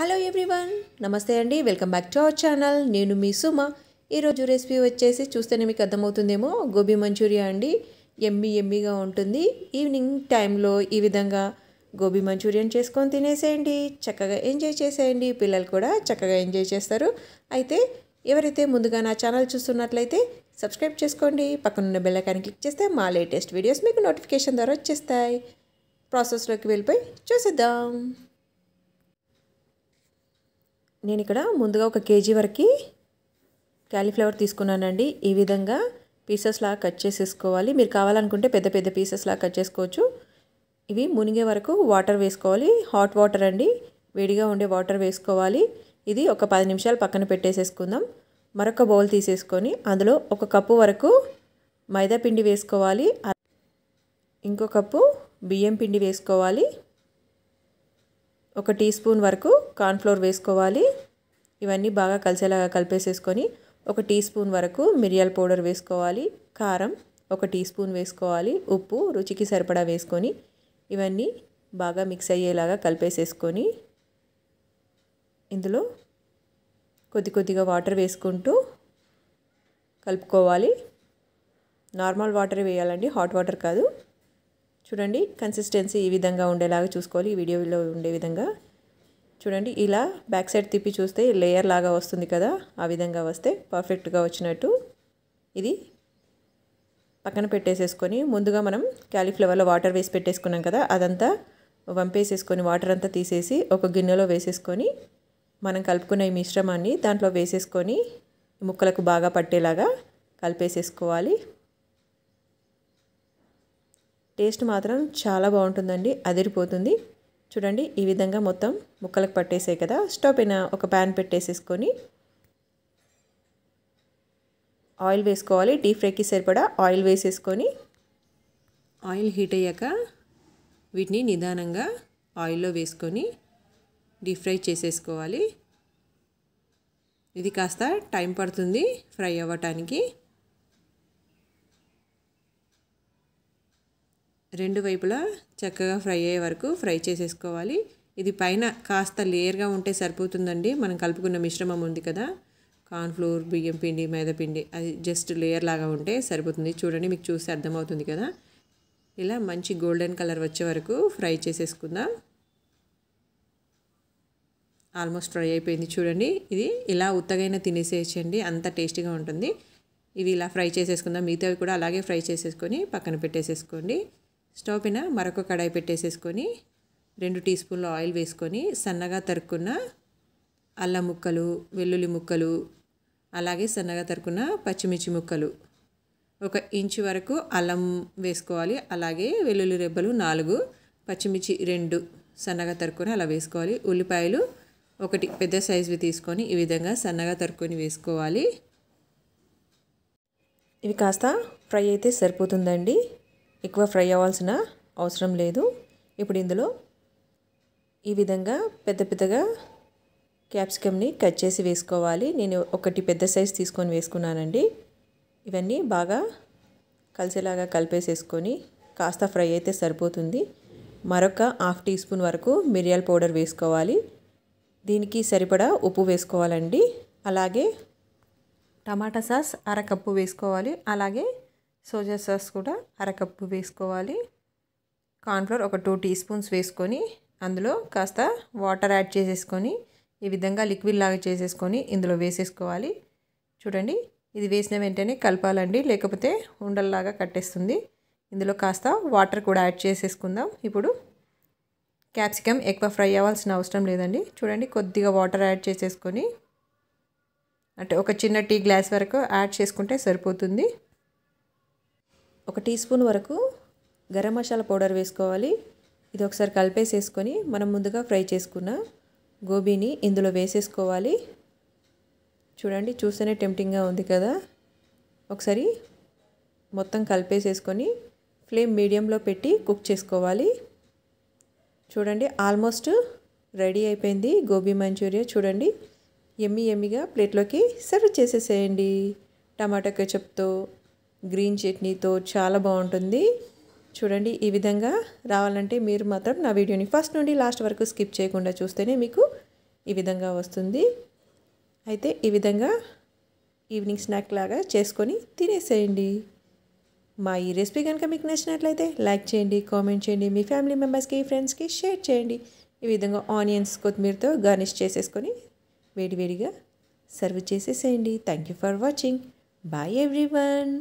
Hello everyone నమస్తే అండి. Welcome back to our channel నేను మీ సుమ. ఈరోజు రెసిపీ వచ్చేసి చూస్తేనే మీకు అర్థమవుతుందేమో గోబీ మంచూరియా అండి. ఎమ్మి ఎమ్మిగా ఉంటుంది. ఈవినింగ్ టైంలో ఈ విధంగా గోబీ మంచూరియన్ చేసుకొని తినేసేయండి. చక్కగా ఎంజాయ్ చేసేయండి. పిల్లలు కూడా చక్కగా ఎంజాయ్ చేస్తారు. అయితే ఎవరైతే ముందుగా నా ఛానల్ చూస్తున్నట్లయితే సబ్స్క్రైబ్ చేసుకోండి. పక్కనున్న బెల్లకాన్ని క్లిక్ చేస్తే మా లేటెస్ట్ వీడియోస్ మీకు నోటిఫికేషన్ ద్వారా వచ్చేస్తాయి. ప్రాసెస్లోకి వెళ్ళిపోయి చూసేద్దాం. నేను ఇక్కడ ముందుగా ఒక కేజీ వరకు క్యాలీఫ్లవర్ తీసుకున్నానండి. ఈ విధంగా పీసెస్ లాగా కట్ చేసేసుకోవాలి. మీరు కావాలనుకుంటే పెద్ద పెద్ద పీసెస్ లాగా కట్ చేసుకోవచ్చు. ఇవి మునిగే వరకు వాటర్ వేసుకోవాలి. హాట్ వాటర్ అండి. వేడిగా ఉండే వాటర్ వేసుకోవాలి. ఇది ఒక పది నిమిషాలు పక్కన పెట్టేసేసుకుందాం. మరొక బౌల్ తీసేసుకొని అందులో ఒక కప్పు వరకు మైదా పిండి వేసుకోవాలి. ఇంకో కప్పు బియ్యం పిండి వేసుకోవాలి. ఒక టీ స్పూన్ వరకు కార్న్ఫ్లోర్ వేసుకోవాలి. ఇవన్నీ బాగా కలిసేలాగా కలిపేసేసుకొని ఒక టీ స్పూన్ వరకు మిరియాల పౌడర్ వేసుకోవాలి. కారం ఒక టీ స్పూన్ వేసుకోవాలి. ఉప్పు రుచికి సరిపడా వేసుకొని ఇవన్నీ బాగా మిక్స్ అయ్యేలాగా కలిపేసేసుకొని ఇందులో కొద్ది కొద్దిగా వాటర్ వేసుకుంటూ కలుపుకోవాలి. నార్మల్ వాటర్ వేయాలండి హాట్ వాటర్ కాదు. చూడండి కన్సిస్టెన్సీ ఈ విధంగా ఉండేలాగా చూసుకోవాలి. ఈ వీడియోలో ఉండే విధంగా. చూడండి ఇలా బ్యాక్ సైడ్ తిప్పి చూస్తే లేయర్ లాగా వస్తుంది కదా ఆ విధంగా వస్తే పర్ఫెక్ట్గా వచ్చినట్టు ఇది పక్కన పెట్టేసేసుకొని ముందుగా మనం క్యాలీఫ్లవర్లో వాటర్ వేసి పెట్టేసుకున్నాం కదా అదంతా వంపేసేసుకొని వాటర్ అంతా తీసేసి ఒక గిన్నెలో వేసేసుకొని మనం కలుపుకున్న ఈ మిశ్రమాన్ని దాంట్లో వేసేసుకొని ముక్కలకు బాగా పట్టేలాగా కలిపేసేసుకోవాలి. టేస్ట్ మాత్రం చాలా బాగుంటుందండి అదిరిపోతుంది. చూడండి ఈ విధంగా మొత్తం ముక్కలకు పట్టేసాయి కదా. స్టవ్ పైన ఒక ప్యాన్ పెట్టేసేసుకొని ఆయిల్ వేసుకోవాలి. డీప్ ఫ్రైకి సరిపడా ఆయిల్ వేసేసుకొని ఆయిల్ హీట్ అయ్యాక వీటిని నిదానంగా ఆయిల్లో వేసుకొని డీప్ ఫ్రై చేసేసుకోవాలి. ఇది కాస్త టైం పడుతుంది ఫ్రై అవ్వటానికి. రెండు వైపులా చక్కగా ఫ్రై అయ్యే వరకు ఫ్రై చేసేసుకోవాలి. ఇది పైన కాస్త లేయర్గా ఉంటే సరిపోతుందండి. మనం కలుపుకున్న మిశ్రమం ఉంది కదా. కార్న్ఫ్లోర్ బియ్యం పిండి మైదా పిండి అది జస్ట్ లేయర్ లాగా ఉంటే సరిపోతుంది. చూడండి మీకు చూస్తే అర్థమవుతుంది కదా. ఇలా మంచి గోల్డెన్ కలర్ వచ్చే వరకు ఫ్రై చేసేసుకుందాం. ఆల్మోస్ట్ ఫ్రై అయిపోయింది చూడండి. ఇది ఇలా ఉత్తగైనా తినేసేయచ్చండి. అంత టేస్టీగా ఉంటుంది. ఇవి ఇలా ఫ్రై చేసేసుకుందాం. మిగతావి కూడా అలాగే ఫ్రై చేసేసుకొని పక్కన పెట్టేసేసుకోండి. స్టవ్ పైన మరొక కడాయి పెట్టేసేసుకొని రెండు టీ స్పూన్ల ఆయిల్ వేసుకొని సన్నగా తరుక్కున్న అల్లం ముక్కలు వెల్లుల్లి ముక్కలు అలాగే సన్నగా తరుక్కున్న పచ్చిమిర్చి ముక్కలు. ఒక ఇంచు వరకు అల్లం వేసుకోవాలి అలాగే వెల్లుల్లి రెబ్బలు నాలుగు పచ్చిమిర్చి రెండు సన్నగా తరుక్కొని అలా వేసుకోవాలి. ఉల్లిపాయలు ఒకటి పెద్ద సైజువి తీసుకొని ఈ విధంగా సన్నగా తరుక్కొని వేసుకోవాలి. ఇవి కాస్త ఫ్రై అయితే సరిపోతుందండి. ఎక్కువ ఫ్రై అవ్వాల్సిన అవసరం లేదు. ఇప్పుడు ఇందులో ఈ విధంగా పెద్ద పెద్దగా క్యాప్సికమ్ని కట్ చేసి వేసుకోవాలి. నేను ఒకటి పెద్ద సైజ్ తీసుకొని వేసుకున్నానండి. ఇవన్నీ బాగా కలిసేలాగా కలిపేసేసుకొని కాస్త ఫ్రై అయితే సరిపోతుంది. మరొక హాఫ్ టీ స్పూన్ వరకు మిరియాల పౌడర్ వేసుకోవాలి. దీనికి సరిపడా ఉప్పు వేసుకోవాలండి. అలాగే టమాటా సాస్ అరకప్పు వేసుకోవాలి. అలాగే సోజా సాస్ కూడా అరకప్పు వేసుకోవాలి. కార్న్ఫ్లోర్ ఒక టూ టీ స్పూన్స్ వేసుకొని అందులో కాస్త వాటర్ యాడ్ చేసేసుకొని ఈ విధంగా లిక్విడ్ లాగా చేసేసుకొని ఇందులో వేసేసుకోవాలి. చూడండి ఇది వేసిన వెంటనే కలపాలండి లేకపోతే ఉండల్లాగా కట్టేస్తుంది. ఇందులో కాస్త వాటర్ కూడా యాడ్ చేసేసుకుందాం. ఇప్పుడు క్యాప్సికమ్ ఎక్కువ ఫ్రై అవ్వాల్సిన అవసరం లేదండి. చూడండి కొద్దిగా వాటర్ యాడ్ చేసేసుకొని అంటే ఒక చిన్న టీ గ్లాస్ వరకు యాడ్ చేసుకుంటే సరిపోతుంది. ఒక టీ స్పూన్ వరకు గరం మసాలా పౌడర్ వేసుకోవాలి. ఇది ఒకసారి కలిపేసేసుకొని మనం ముందుగా ఫ్రై చేసుకున్న గోబీని ఇందులో వేసేసుకోవాలి. చూడండి చూస్తేనే టెంప్టింగ్గా ఉంది కదా. ఒకసారి మొత్తం కలిపేసేసుకొని ఫ్లేమ్ మీడియంలో పెట్టి కుక్ చేసుకోవాలి. చూడండి ఆల్మోస్ట్ రెడీ అయిపోయింది గోబీ మంచూరియా. చూడండి ఎమ్మి ఎమ్మిగా ప్లేట్లోకి సర్వ్ చేసేసేయండి. టమాటా కెచప్తో గ్రీన్ చట్నీతో చాలా బాగుంటుంది. చూడండి ఈ విధంగా రావాలంటే మీరు మాత్రం నా వీడియోని ఫస్ట్ నుండి లాస్ట్ వరకు స్కిప్ చేయకుండా చూస్తేనే మీకు ఈ విధంగా వస్తుంది. అయితే ఈ విధంగా ఈవినింగ్ స్నాక్ లాగా చేసుకొని తినేసేయండి. మా ఈ రెసిపీ కనుక మీకు నచ్చినట్లయితే లైక్ చేయండి కామెంట్ చేయండి మీ ఫ్యామిలీ మెంబర్స్కి ఫ్రెండ్స్కి షేర్ చేయండి. ఈ విధంగా ఆనియన్స్ కొత్తిమీరతో గార్నిష్ చేసేసుకొని వేడివేడిగా సర్వ్ చేసేసేయండి. Thank you for watching. Bye everyone.